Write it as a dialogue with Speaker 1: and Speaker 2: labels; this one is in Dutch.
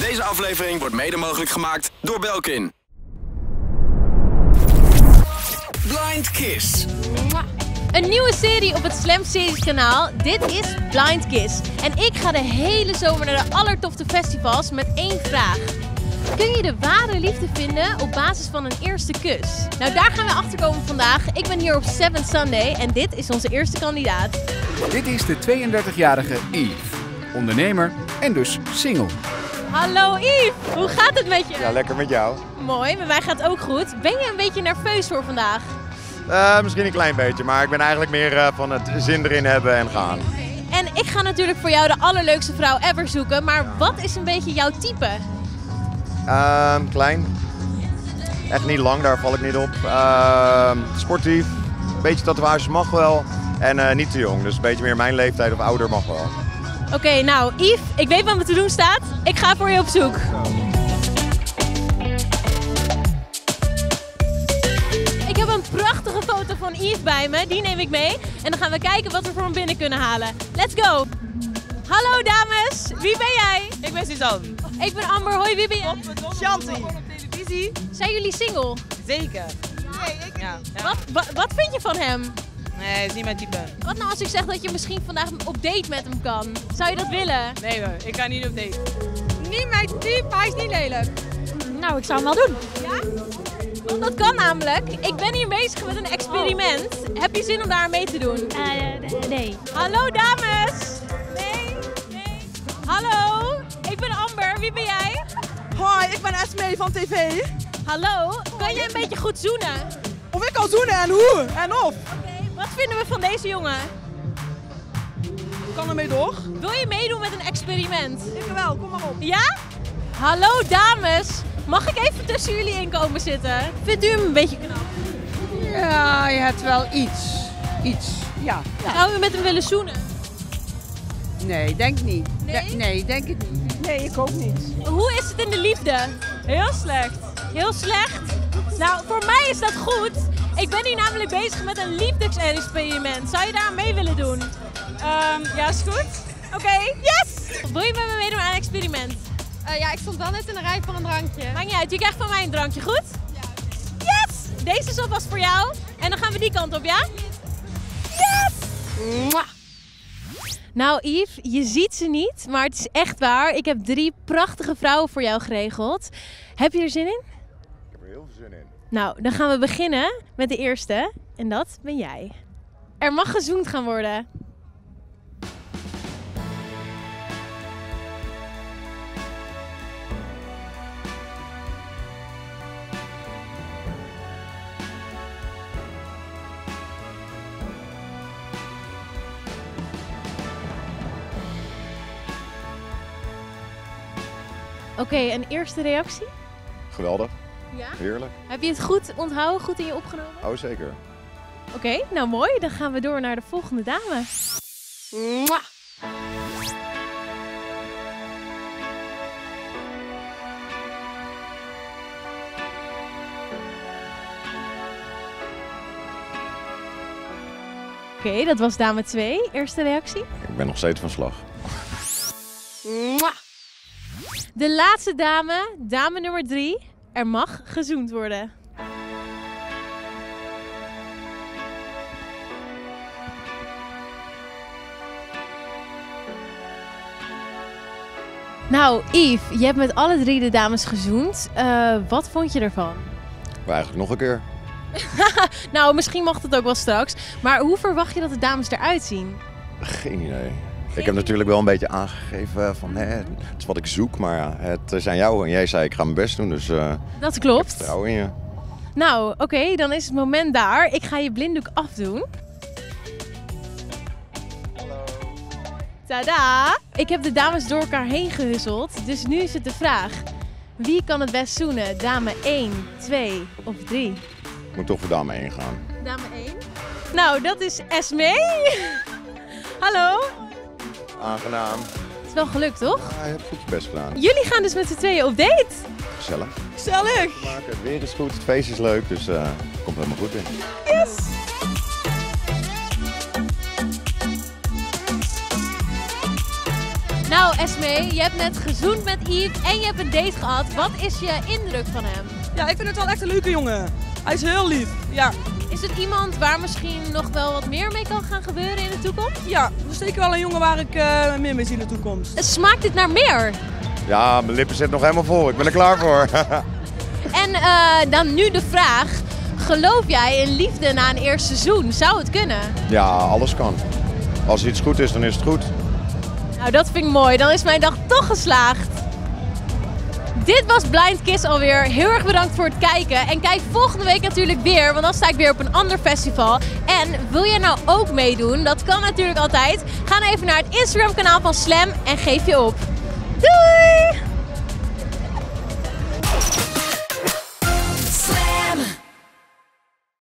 Speaker 1: Deze aflevering wordt mede mogelijk gemaakt door Belkin. Blind Kiss.
Speaker 2: Een nieuwe serie op het Slam Series kanaal. Dit is Blind Kiss. En ik ga de hele zomer naar de allertofste festivals met één vraag. Kun je de ware liefde vinden op basis van een eerste kus? Nou, daar gaan we achter komen vandaag. Ik ben hier op Seven Sunday en dit is onze eerste kandidaat.
Speaker 3: Dit is de 32-jarige Yves. Ondernemer en dus single.
Speaker 2: Hallo Yves, hoe gaat het met je?
Speaker 4: Ja, lekker met jou.
Speaker 2: Mooi, met mij gaat het ook goed. Ben je een beetje nerveus voor vandaag?
Speaker 4: Uh, misschien een klein beetje, maar ik ben eigenlijk meer uh, van het zin erin hebben en gaan.
Speaker 2: En ik ga natuurlijk voor jou de allerleukste vrouw ever zoeken, maar wat is een beetje jouw type?
Speaker 4: Uh, klein. Echt niet lang, daar val ik niet op. Ehm, sportief, een beetje tatoeages mag wel. En eh, niet te jong, dus een beetje meer mijn leeftijd of ouder mag wel.
Speaker 2: Oké, nou Yves, ik weet wat me te doen staat. Ik ga voor je op zoek. Ik heb een prachtige foto van Yves bij me. Die neem ik mee. En dan gaan we kijken wat we voor hem binnen kunnen halen. Let's go! Hallo dames, wie ben jij?
Speaker 5: Ik ben Suzanne.
Speaker 2: Ik ben Amber, hoi, wie ben jij?
Speaker 5: Shanti.
Speaker 2: televisie. Zijn jullie single?
Speaker 5: Zeker. Nee, ik ja.
Speaker 2: Wat, wat, wat vind je van hem?
Speaker 5: Nee, is niet mijn type.
Speaker 2: Wat nou als ik zeg dat je misschien vandaag op date met hem kan? Zou je dat willen?
Speaker 5: Nee hoor, ik ga niet op date. Niet mijn type, hij is niet lelijk.
Speaker 2: Nou, ik zou hem wel doen. Ja? Want dat kan namelijk. Ik ben hier bezig met een experiment. Heb je zin om daar mee te doen?
Speaker 6: Uh, nee.
Speaker 2: Hallo dames. Nee, nee. Hallo, ik ben Amber. Wie ben jij?
Speaker 7: Hoi, ik ben Esme van TV.
Speaker 2: Hallo, kan jij een beetje goed zoenen?
Speaker 7: Of ik kan zoenen en hoe en of.
Speaker 2: Wat vinden we van deze jongen?
Speaker 7: Kan ermee door?
Speaker 2: Wil je meedoen met een experiment?
Speaker 7: Ik wel, kom maar op.
Speaker 2: Ja? Hallo dames, mag ik even tussen jullie in komen zitten? Vindt u hem een beetje knap?
Speaker 7: Ja, je hebt wel iets. Iets, ja. ja.
Speaker 2: Gaan we met hem willen zoenen?
Speaker 7: Nee, denk niet.
Speaker 2: Nee?
Speaker 7: De nee, denk het niet. Nee, ik ook niet.
Speaker 2: Hoe is het in de liefde?
Speaker 5: Heel slecht.
Speaker 2: Heel slecht? Nou, voor mij is dat goed. Ik ben hier namelijk bezig met een liefdesexperiment. Zou je daar aan mee willen doen?
Speaker 5: Um, ja, is goed.
Speaker 2: Oké, yes! Wil je met me meedoen aan een experiment?
Speaker 6: Uh, ja, ik stond wel net in de rij voor een drankje.
Speaker 2: Maakt niet uit, je krijgt van mij een drankje, goed?
Speaker 6: Ja.
Speaker 2: Yes! Deze is alvast voor jou. En dan gaan we die kant op, ja? Yes! Mwah. Nou Yves, je ziet ze niet, maar het is echt waar. Ik heb drie prachtige vrouwen voor jou geregeld. Heb je er zin in?
Speaker 4: Ik heb er heel veel zin in.
Speaker 2: Nou, dan gaan we beginnen met de eerste. En dat ben jij. Er mag gezoend gaan worden. Oké, een eerste reactie?
Speaker 4: Geweldig.
Speaker 2: Ja?
Speaker 4: Heerlijk.
Speaker 2: Heb je het goed onthouden, goed in je opgenomen?
Speaker 4: Oh, zeker.
Speaker 2: Oké, okay, nou mooi. Dan gaan we door naar de volgende dame. Mwah. Oké, okay, dat was dame 2. Eerste reactie?
Speaker 4: Ik ben nog steeds van slag.
Speaker 2: Mwah. De laatste dame, dame nummer 3. Er mag gezoend worden. Nou, Yves, je hebt met alle drie de dames gezoend. Uh, wat vond je ervan?
Speaker 4: Maar eigenlijk nog een keer.
Speaker 2: nou, misschien mag het ook wel straks. Maar hoe verwacht je dat de dames eruit zien?
Speaker 4: Geen idee. Ik heb natuurlijk wel een beetje aangegeven van hè, het is wat ik zoek, maar ja, het aan jou. En jij zei ik ga mijn best doen, dus uh,
Speaker 2: dat klopt.
Speaker 4: Ik vertrouw in je.
Speaker 2: Nou, oké, okay, dan is het moment daar. Ik ga je blinddoek afdoen.
Speaker 4: Hallo.
Speaker 2: Tada! Ik heb de dames door elkaar heen gehusseld, dus nu is het de vraag. Wie kan het best zoenen? Dame 1, 2 of 3?
Speaker 4: Ik moet toch voor dame 1 gaan.
Speaker 2: Dame 1? Nou, dat is Esme. Hallo.
Speaker 4: Aangenaam.
Speaker 2: Het is wel gelukt, toch?
Speaker 4: Ja, je hebt goed je best gedaan.
Speaker 2: Jullie gaan dus met z'n tweeën op date.
Speaker 4: Gezellig.
Speaker 2: Gezellig.
Speaker 4: Maken. Het weer is goed, het feest is leuk, dus uh, komt helemaal goed in.
Speaker 2: Yes. Nou Esme, je hebt net gezoend met Yves en je hebt een date gehad. Wat is je indruk van hem?
Speaker 8: Ja, ik vind het wel echt een leuke jongen. Hij is heel lief. Ja,
Speaker 2: Is het iemand waar misschien nog wel wat meer mee kan gaan gebeuren in de toekomst?
Speaker 8: ja dat is zeker wel een jongen waar ik eh, meer mee zie in de toekomst.
Speaker 2: Smaakt dit naar meer?
Speaker 4: Ja, mijn lippen zitten nog helemaal vol. Ik ben er klaar voor.
Speaker 2: En eh, dan nu de vraag. Geloof jij in liefde na een eerste seizoen? Zou het kunnen?
Speaker 4: ja, alles kan. Als iets goed is, dan is het goed.
Speaker 2: Nou, dat vind ik mooi. Dan is mijn dag toch geslaagd. Dit was Blind Kiss alweer. Heel erg bedankt voor het kijken. En kijk volgende week natuurlijk weer, want dan sta ik weer op een ander festival. En wil jij nou ook meedoen? Dat kan natuurlijk altijd. Ga dan even naar het Instagram kanaal van Slam en geef je op. Doei!